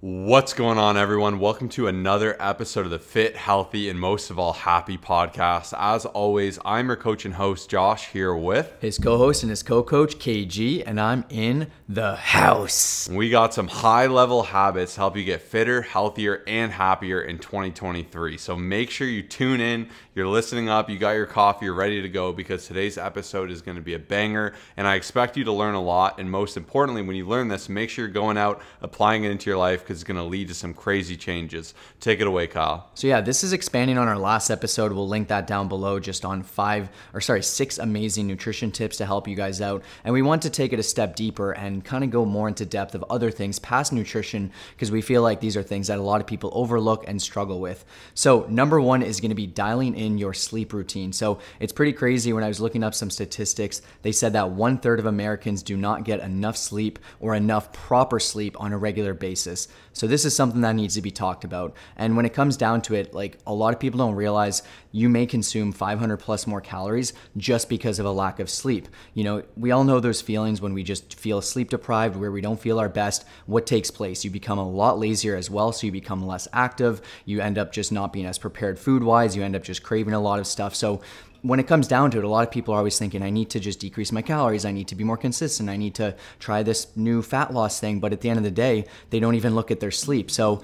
What's going on, everyone? Welcome to another episode of the Fit, Healthy, and most of all, Happy podcast. As always, I'm your coach and host, Josh, here with his co host and his co coach, KG, and I'm in the house. We got some high level habits to help you get fitter, healthier, and happier in 2023. So make sure you tune in, you're listening up, you got your coffee, you're ready to go because today's episode is going to be a banger. And I expect you to learn a lot. And most importantly, when you learn this, make sure you're going out, applying it into your life because it's going to lead to some crazy changes. Take it away, Kyle. So, yeah, this is expanding on our last episode. We'll link that down below just on five, or sorry, six amazing nutrition tips to help you guys out. And we want to take it a step deeper and kind of go more into depth of other things past nutrition because we feel like these are things that a lot of people overlook and struggle with. So, number one is going to be dialing in your sleep routine. So, it's pretty crazy when I was looking up some statistics, they said that one third of Americans do not get enough sleep or enough proper sleep on a regular basis. So this is something that needs to be talked about. And when it comes down to it, like a lot of people don't realize you may consume 500 plus more calories just because of a lack of sleep. You know, we all know those feelings when we just feel sleep deprived, where we don't feel our best. What takes place? You become a lot lazier as well, so you become less active. You end up just not being as prepared food wise. You end up just craving a lot of stuff. So when it comes down to it, a lot of people are always thinking, I need to just decrease my calories. I need to be more consistent. I need to try this new fat loss thing. But at the end of the day, they don't even look at their sleep. So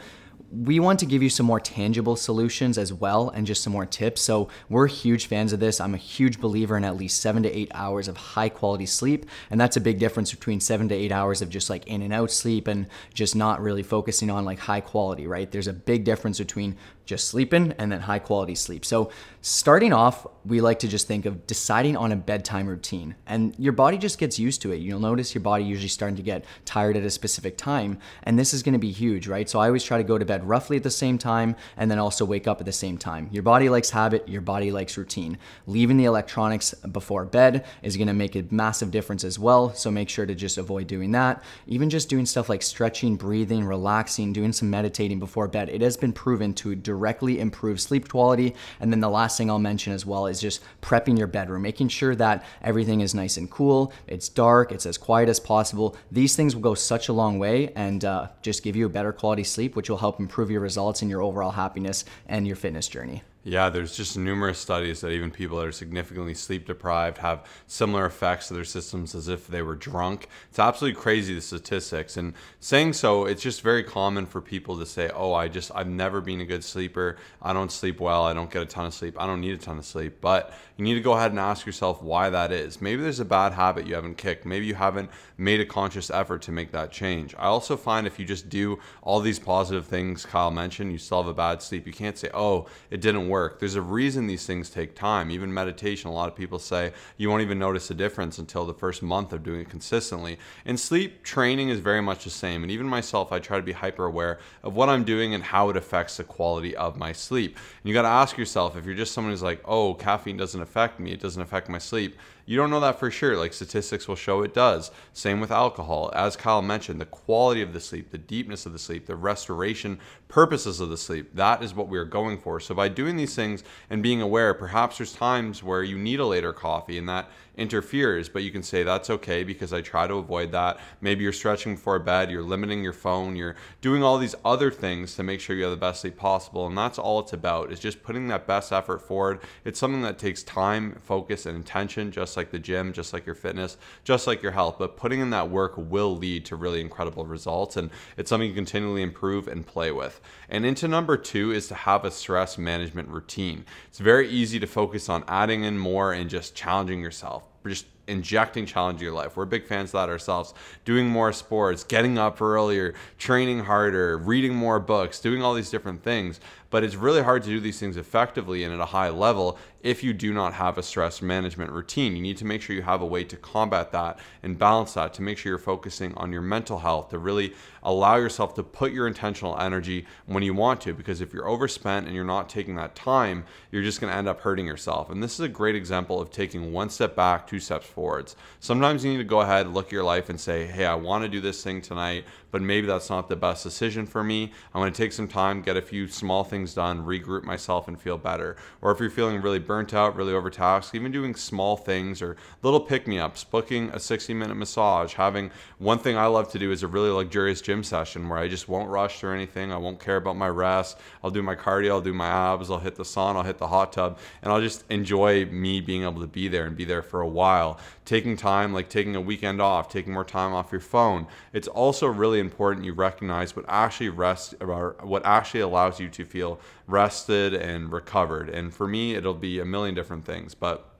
we want to give you some more tangible solutions as well and just some more tips. So, we're huge fans of this. I'm a huge believer in at least seven to eight hours of high quality sleep. And that's a big difference between seven to eight hours of just like in and out sleep and just not really focusing on like high quality, right? There's a big difference between just sleeping and then high quality sleep. So, starting off, we like to just think of deciding on a bedtime routine. And your body just gets used to it. You'll notice your body usually starting to get tired at a specific time. And this is going to be huge, right? So, I always try to go to bed roughly at the same time and then also wake up at the same time. Your body likes habit, your body likes routine. Leaving the electronics before bed is going to make a massive difference as well. So, make sure to just avoid doing that. Even just doing stuff like stretching, breathing, relaxing, doing some meditating before bed, it has been proven to directly improve sleep quality. And then the last thing I'll mention as well is just prepping your bedroom, making sure that everything is nice and cool, it's dark, it's as quiet as possible. These things will go such a long way and uh, just give you a better quality sleep, which will help improve your results and your overall happiness and your fitness journey. Yeah, there's just numerous studies that even people that are significantly sleep deprived have similar effects to their systems as if they were drunk. It's absolutely crazy the statistics. And saying so, it's just very common for people to say, "Oh, I just I've never been a good sleeper. I don't sleep well. I don't get a ton of sleep. I don't need a ton of sleep." But you need to go ahead and ask yourself why that is. Maybe there's a bad habit you haven't kicked. Maybe you haven't made a conscious effort to make that change. I also find if you just do all these positive things Kyle mentioned, you still have a bad sleep. You can't say, "Oh, it didn't work. There's a reason these things take time. Even meditation, a lot of people say you won't even notice a difference until the first month of doing it consistently. And sleep training is very much the same. And even myself, I try to be hyper aware of what I'm doing and how it affects the quality of my sleep. And you got to ask yourself if you're just someone who's like, oh, caffeine doesn't affect me, it doesn't affect my sleep you don't know that for sure. Like statistics will show it does. Same with alcohol. As Kyle mentioned, the quality of the sleep, the deepness of the sleep, the restoration purposes of the sleep, that is what we are going for. So by doing these things and being aware, perhaps there's times where you need a later coffee and that interferes, but you can say that's okay because I try to avoid that. Maybe you're stretching before bed, you're limiting your phone, you're doing all these other things to make sure you have the best sleep possible. And that's all it's about is just putting that best effort forward. It's something that takes time, focus, and intention, just just like the gym, just like your fitness, just like your health. But putting in that work will lead to really incredible results. And it's something you continually improve and play with. And into number two is to have a stress management routine. It's very easy to focus on adding in more and just challenging yourself. Just injecting challenge in your life. We're big fans of that ourselves. Doing more sports, getting up earlier, training harder, reading more books, doing all these different things. But it's really hard to do these things effectively and at a high level if you do not have a stress management routine. You need to make sure you have a way to combat that and balance that to make sure you're focusing on your mental health, to really allow yourself to put your intentional energy when you want to. Because if you're overspent and you're not taking that time, you're just going to end up hurting yourself. And this is a great example of taking one step back, two steps forwards. Sometimes you need to go ahead, look at your life, and say, hey, I want to do this thing tonight, but maybe that's not the best decision for me. I'm to take some time, get a few small things done, regroup myself, and feel better. Or if you're feeling really burnt out, really overtaxed, even doing small things or little pick me ups, booking a 60 minute massage, having one thing I love to do is a really luxurious gym session where I just won't rush through anything. I won't care about my rest. I'll do my cardio, I'll do my abs, I'll hit the sauna, I'll hit the hot tub, and I'll just enjoy me being able to be there and be there for a while. Taking time, like taking a weekend off, taking more time off your phone. It's also really important you recognize what actually rest or what actually allows you to feel rested and recovered. And for me, it'll be a million different things, but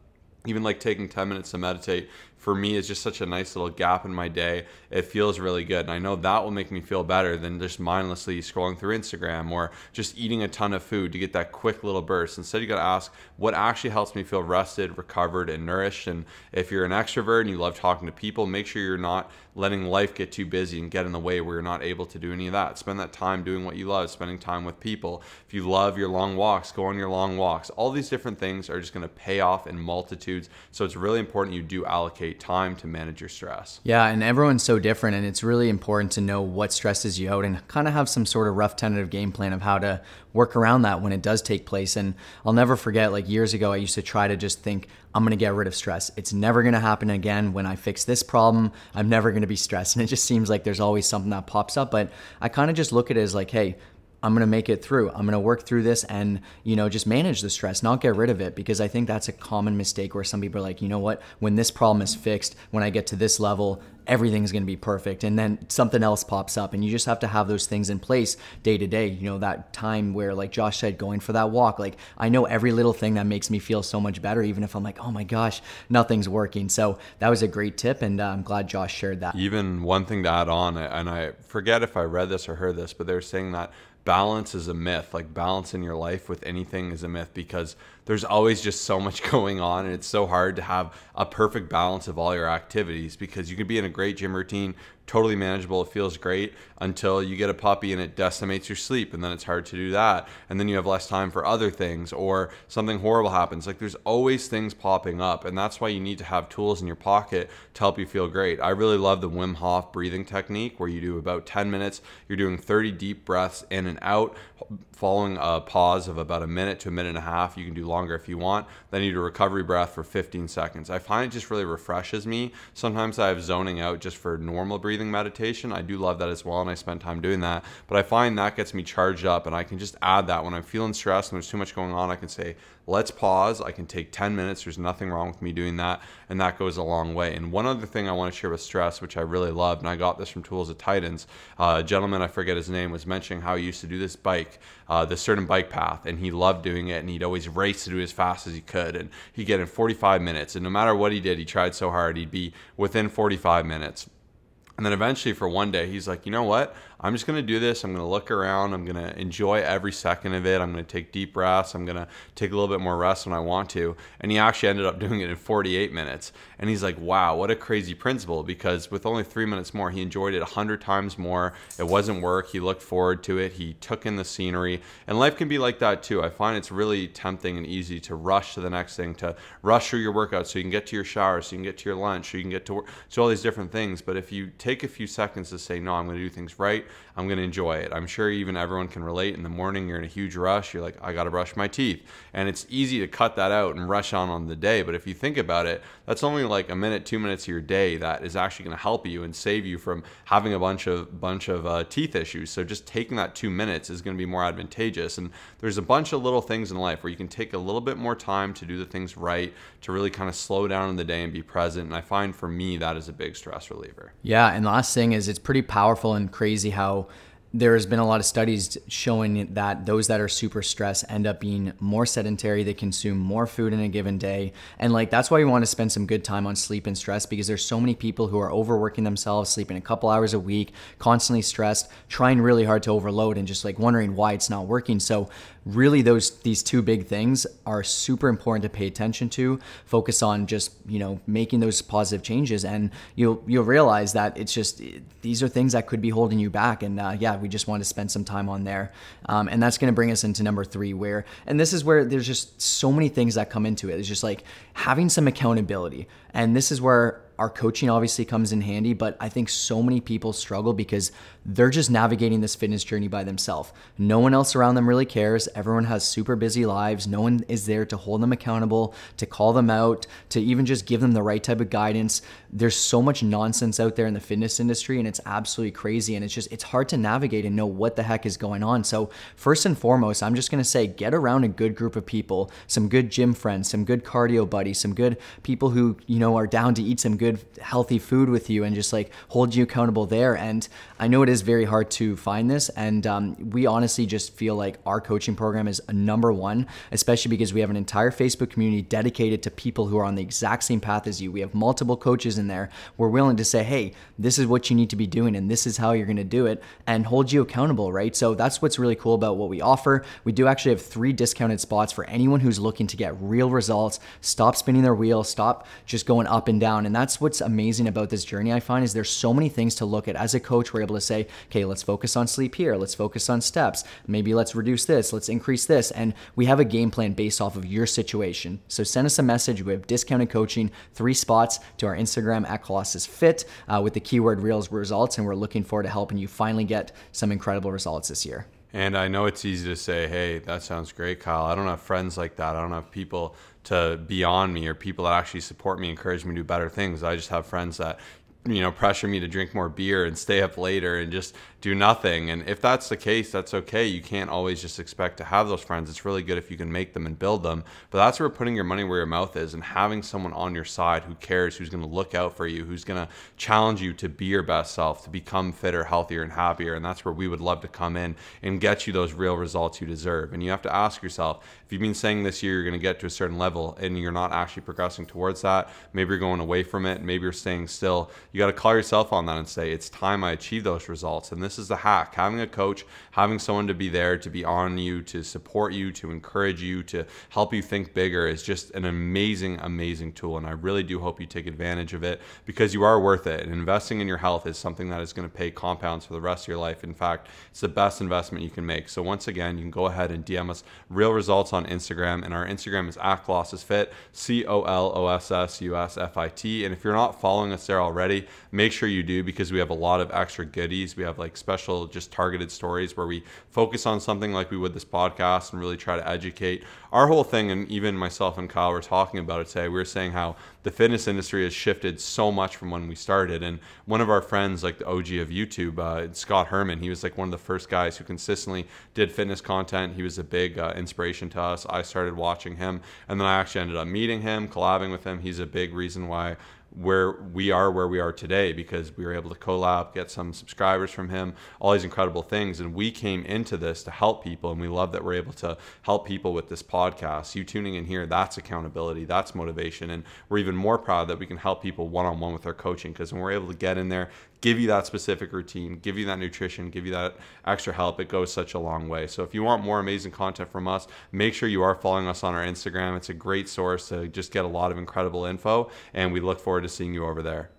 even like taking 10 minutes to meditate for me is just such a nice little gap in my day. It feels really good. And I know that will make me feel better than just mindlessly scrolling through Instagram or just eating a ton of food to get that quick little burst. Instead, you got to ask what actually helps me feel rested, recovered, and nourished. And if you're an extrovert and you love talking to people, make sure you're not letting life get too busy and get in the way where you're not able to do any of that. Spend that time doing what you love, spending time with people. If you love your long walks, go on your long walks. All these different things are just going to pay off in multitudes. So it's really important you do allocate time to manage your stress. Yeah, and everyone's so different, and it's really important to know what stresses you out and kind of have some sort of rough tentative game plan of how to work around that when it does take place. And I'll never forget, like years ago, I used to try to just think, I'm gonna get rid of stress. It's never gonna happen again. When I fix this problem, I'm never gonna be stressed. And it just seems like there's always something that pops up. But I kind of just look at it as like, hey, I'm going to make it through. I'm going to work through this and, you know, just manage the stress, not get rid of it because I think that's a common mistake where some people are like, you know what, when this problem is fixed, when I get to this level, everything's going to be perfect and then something else pops up and you just have to have those things in place day to day you know that time where like josh said going for that walk like i know every little thing that makes me feel so much better even if i'm like oh my gosh nothing's working so that was a great tip and uh, i'm glad josh shared that even one thing to add on and i forget if i read this or heard this but they're saying that balance is a myth. Like balance in your life with anything is a myth because there's always just so much going on and it's so hard to have a perfect balance of all your activities because you can be in a great gym routine totally manageable it feels great until you get a puppy and it decimates your sleep and then it's hard to do that and then you have less time for other things or something horrible happens. Like there's always things popping up and that's why you need to have tools in your pocket to help you feel great. I really love the wim hof breathing technique where you do about 10 minutes you're doing 30 deep breaths in and out following a pause of about a minute to a minute and a half you can do longer if you want. Then you do a recovery breath for 15 seconds. I find it just really refreshes me. Sometimes I have zoning out just for normal breathing meditation. I do love that as well, and I spend time doing that. But I find that gets me charged up, and I can just add that when I'm feeling stressed and there's too much going on. I can say, let's pause. I can take 10 minutes. There's nothing wrong with me doing that. And that goes a long way. And one other thing I want to share with stress, which I really love, and I got this from Tools of Titans, uh, a gentleman, I forget his name, was mentioning how he used to do this bike, uh, this certain bike path, and he loved doing it. And he'd always race to do it as fast as he could. And he'd get in 45 minutes. And no matter what he did, he tried so hard, he'd be within 45 minutes. And then eventually, for one day, he's like, you know what? I'm just going to do this. I'm going to look around. I'm going to enjoy every second of it. I'm going to take deep breaths. I'm going to take a little bit more rest when I want to. And he actually ended up doing it in 48 minutes. And he's like, wow, what a crazy principle because with only three minutes more, he enjoyed it 100 times more. It wasn't work. He looked forward to it. He took in the scenery. And life can be like that too. I find it's really tempting and easy to rush to the next thing, to rush through your workout so you can get to your shower, so you can get to your lunch, so you can get to work, so all these different things. But if you take a few seconds to say, no, I'm going to do things right, I'm going to enjoy it. I'm sure even everyone can relate. In the morning, you're in a huge rush. You're like, I got to brush my teeth. And it's easy to cut that out and rush on on the day. But if you think about it, that's only like a minute, two minutes of your day that is actually going to help you and save you from having a bunch of bunch of uh, teeth issues. So just taking that two minutes is going to be more advantageous. And there's a bunch of little things in life where you can take a little bit more time to do the things right, to really kind of slow down in the day and be present. And I find for me that is a big stress reliever. Yeah, and last thing is it's pretty powerful and crazy how there has been a lot of studies showing that those that are super stressed end up being more sedentary they consume more food in a given day. And like that's why we want to spend some good time on sleep and stress because there's so many people who are overworking themselves sleeping a couple hours a week constantly stressed trying really hard to overload and just like wondering why it's not working. So really those these two big things are super important to pay attention to focus on just you know making those positive changes and you'll you'll realize that it's just these are things that could be holding you back and uh, yeah we just want to spend some time on there. Um, and that's going to bring us into number three, where, and this is where there's just so many things that come into it. It's just like having some accountability. And this is where our coaching obviously comes in handy, but I think so many people struggle because they're just navigating this fitness journey by themselves. No one else around them really cares. Everyone has super busy lives. No one is there to hold them accountable, to call them out, to even just give them the right type of guidance. There's so much nonsense out there in the fitness industry and it's absolutely crazy and it's just it's hard to navigate and know what the heck is going on. So, first and foremost, I'm just going to say get around a good group of people, some good gym friends, some good cardio buddies, some good people who, you know, are down to eat some good healthy food with you and just like hold you accountable there. And I know it is very hard to find this. And um, we honestly just feel like our coaching program is a number one, especially because we have an entire Facebook community dedicated to people who are on the exact same path as you. We have multiple coaches in there. We're willing to say, hey, this is what you need to be doing and this is how you're going to do it and hold you accountable, right? So that's what's really cool about what we offer. We do actually have three discounted spots for anyone who's looking to get real results, stop spinning their wheel, stop just going up and down. And that's what's amazing about this journey I find is there's so many things to look at. As a coach, we're able to say, okay, let's focus on sleep here, let's focus on steps, maybe let's reduce this, let's increase this. And we have a game plan based off of your situation. So send us a message. We have discounted coaching, three spots to our Instagram at Colossus Fit uh, with the keyword reels results. And we're looking forward to helping you finally get some incredible results this year. And I know it's easy to say, hey, that sounds great, Kyle. I don't have friends like that. I don't have people to be on me or people that actually support me, encourage me to do better things. I just have friends that you know pressure me to drink more beer and stay up later and just do nothing. And if that's the case that's okay. You can't always just expect to have those friends. It's really good if you can make them and build them. But that's where putting your money where your mouth is and having someone on your side who cares who's going to look out for you who's going to challenge you to be your best self to become fitter healthier and happier. And that's where we would love to come in and get you those real results you deserve. And you have to ask yourself if you've been saying this year you're going to get to a certain level and you're not actually progressing towards that maybe you're going away from it maybe you're staying still you got to call yourself on that and say it's time i achieve those results and this is the hack having a coach, having someone to be there, to be on you, to support you, to encourage you, to help you think bigger is just an amazing, amazing tool. And I really do hope you take advantage of it because you are worth it. And investing in your health is something that is going to pay compounds for the rest of your life. In fact, it's the best investment you can make. So once again, you can go ahead and DM us real results on Instagram. And our Instagram is at Colossus Fit, C O L O S S U S F I T. And if you're not following us there already, make sure you do because we have a lot of extra goodies. We have like special, just targeted stories where we focus on something like we would this podcast and really try to educate. Our whole thing, and even myself and Kyle were talking about it today, we were saying how the fitness industry has shifted so much from when we started. And one of our friends, like the OG of YouTube, uh, Scott Herman, he was like one of the first guys who consistently did fitness content. He was a big uh, inspiration to us. I started watching him, and then I actually ended up meeting him, collabing with him. He's a big reason why where we are where we are today because we were able to collab, get some subscribers from him, all these incredible things. And we came into this to help people. And we love that we're able to help people with this podcast. You tuning in here, that's accountability, that's motivation. And we're even more proud that we can help people one on one with our coaching because when we're able to get in there, give you that specific routine, give you that nutrition, give you that extra help, it goes such a long way. So if you want more amazing content from us, make sure you are following us on our Instagram. It's a great source to just get a lot of incredible info, and we look forward to seeing you over there.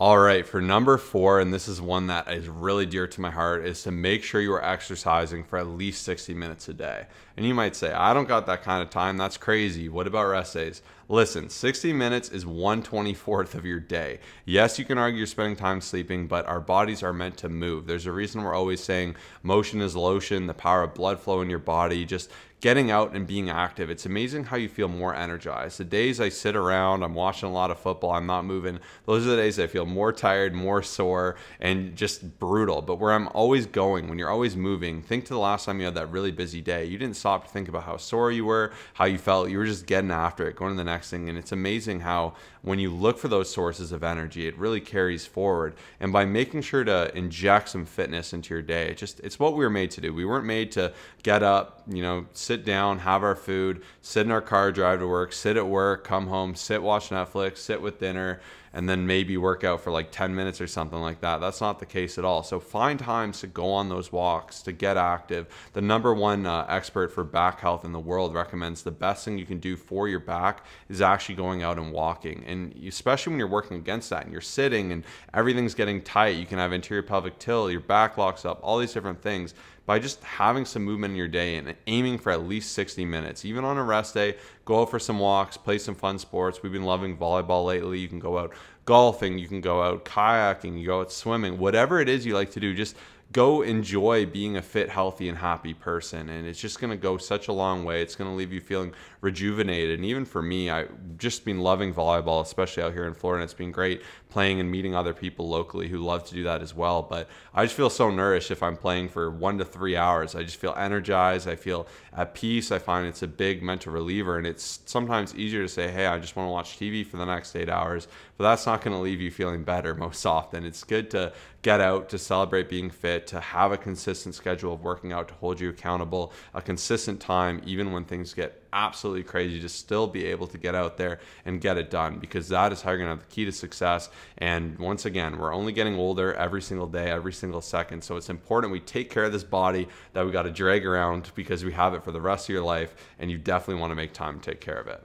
All right, for number four, and this is one that is really dear to my heart, is to make sure you are exercising for at least 60 minutes a day. And you might say, I don't got that kind of time. That's crazy. What about rest days? Listen, 60 minutes is 124th of your day. Yes, you can argue you're spending time sleeping, but our bodies are meant to move. There's a reason we're always saying motion is lotion, the power of blood flow in your body. Just getting out and being active. It's amazing how you feel more energized. The days I sit around, I'm watching a lot of football, I'm not moving, those are the days I feel more tired, more sore, and just brutal. But where I'm always going, when you're always moving, think to the last time you had that really busy day. You didn't stop to think about how sore you were, how you felt. You were just getting after it, going to the next thing. And it's amazing how when you look for those sources of energy, it really carries forward. And by making sure to inject some fitness into your day, it just it's what we were made to do. We weren't made to get up, you know, sit down, have our food, sit in our car, drive to work, sit at work, come home, sit, watch Netflix, sit with dinner, and then maybe work out for like 10 minutes or something like that. That's not the case at all. So find times to go on those walks, to get active. The number one uh, expert for back health in the world recommends the best thing you can do for your back is actually going out and walking. And especially when you're working against that and you're sitting and everything's getting tight, you can have anterior pelvic tilt, your back locks up, all these different things by just having some movement in your day and aiming for at least 60 minutes. Even on a rest day, go out for some walks, play some fun sports. We've been loving volleyball lately. You can go out golfing, you can go out kayaking, you go out swimming, whatever it is you like to do, just go enjoy being a fit, healthy, and happy person. And it's just going to go such a long way. It's going to leave you feeling rejuvenated. And even for me, I've just been loving volleyball, especially out here in Florida. It's been great playing and meeting other people locally who love to do that as well. But I just feel so nourished if I'm playing for one to three hours. I just feel energized. I feel at peace. I find it's a big mental reliever. And it's sometimes easier to say, hey, I just want to watch TV for the next eight hours. But that's not going to leave you feeling better most often. It's good to get out, to celebrate being fit, to have a consistent schedule of working out to hold you accountable, a consistent time, even when things get absolutely crazy to still be able to get out there and get it done because that is how you're going to have the key to success. And once again, we're only getting older every single day, every single second. So it's important we take care of this body that we got to drag around because we have it for the rest of your life. And you definitely want to make time to take care of it.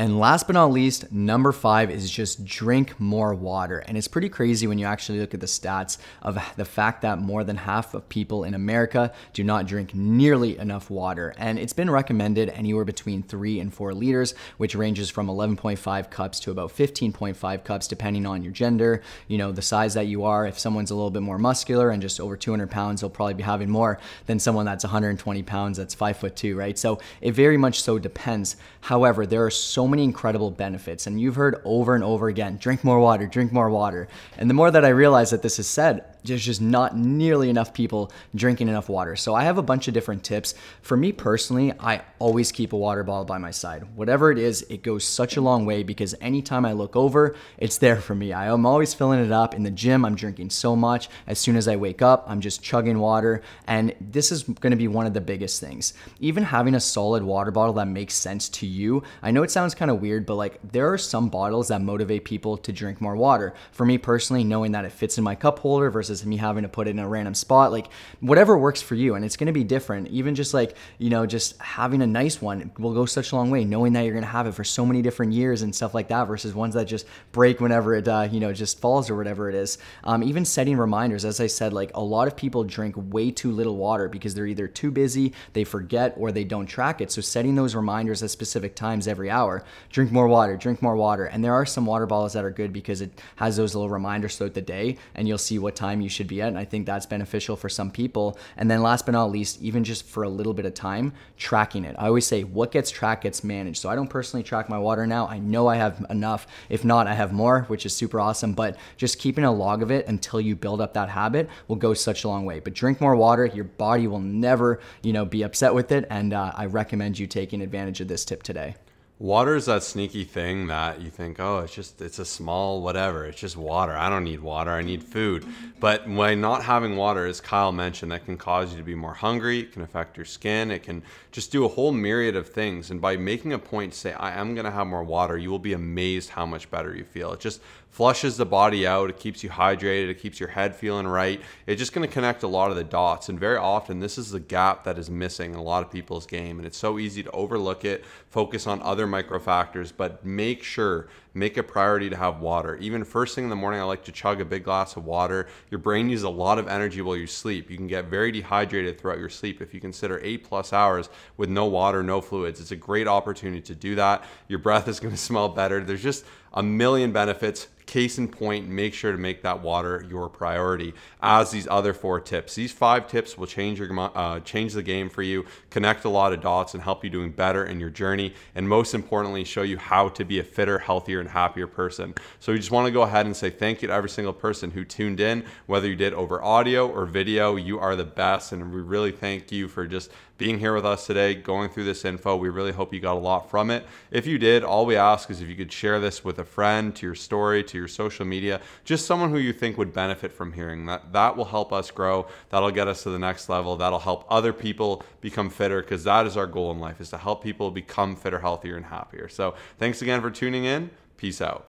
And last but not least, number five is just drink more water. And it's pretty crazy when you actually look at the stats of the fact that more than half of people in America do not drink nearly enough water. And it's been recommended anywhere between three and four liters, which ranges from 11.5 cups to about 15.5 cups, depending on your gender, you know, the size that you are. If someone's a little bit more muscular and just over 200 pounds, they'll probably be having more than someone that's 120 pounds, that's five foot two, right? So it very much so depends. However, there are so many incredible benefits. And you've heard over and over again drink more water, drink more water. And the more that I realize that this is said, there's just not nearly enough people drinking enough water. So I have a bunch of different tips. For me personally, I always keep a water bottle by my side. Whatever it is, it goes such a long way because anytime I look over, it's there for me. I am always filling it up. In the gym, I'm drinking so much. As soon as I wake up, I'm just chugging water. And this is going to be one of the biggest things. Even having a solid water bottle that makes sense to you. I know it sounds kind of weird, but like there are some bottles that motivate people to drink more water. For me personally, knowing that it fits in my cup holder versus versus me having to put it in a random spot. Like whatever works for you, and it's going to be different. Even just like you know, just having a nice one will go such a long way. Knowing that you're going to have it for so many different years and stuff like that, versus ones that just break whenever it uh, you know just falls or whatever it is. Um, even setting reminders, as I said, like a lot of people drink way too little water because they're either too busy, they forget, or they don't track it. So setting those reminders at specific times every hour, drink more water, drink more water. And there are some water bottles that are good because it has those little reminders throughout the day, and you'll see what time you should be at. And I think that's beneficial for some people. And then last but not least, even just for a little bit of time, tracking it. I always say what gets tracked gets managed. So I don't personally track my water now. I know I have enough. If not, I have more, which is super awesome. But just keeping a log of it until you build up that habit will go such a long way. But drink more water. Your body will never, you know, be upset with it. And uh, I recommend you taking advantage of this tip today. Water is that sneaky thing that you think, oh, it's just, it's a small whatever. It's just water. I don't need water. I need food. But when not having water, as Kyle mentioned, that can cause you to be more hungry. It can affect your skin. It can just do a whole myriad of things. And by making a point to say, I am going to have more water, you will be amazed how much better you feel. It just flushes the body out. It keeps you hydrated. It keeps your head feeling right. It's just going to connect a lot of the dots. And very often, this is the gap that is missing in a lot of people's game. And it's so easy to overlook it, focus on other micro factors, but make sure make a priority to have water. Even first thing in the morning, I like to chug a big glass of water. Your brain uses a lot of energy while you sleep. You can get very dehydrated throughout your sleep. If you consider eight plus hours with no water, no fluids, it's a great opportunity to do that. Your breath is going to smell better. There's just a million benefits. Case in point, make sure to make that water your priority. As these other four tips, these five tips will change your uh, change the game for you, connect a lot of dots, and help you doing better in your journey. And most importantly, show you how to be a fitter, healthier, and happier person. So we just want to go ahead and say thank you to every single person who tuned in, whether you did over audio or video. You are the best, and we really thank you for just being here with us today, going through this info. We really hope you got a lot from it. If you did, all we ask is if you could share this with a friend, to your story, to your social media, just someone who you think would benefit from hearing that. That will help us grow. That'll get us to the next level. That'll help other people become fitter because that is our goal in life is to help people become fitter, healthier, and happier. So thanks again for tuning in. Peace out.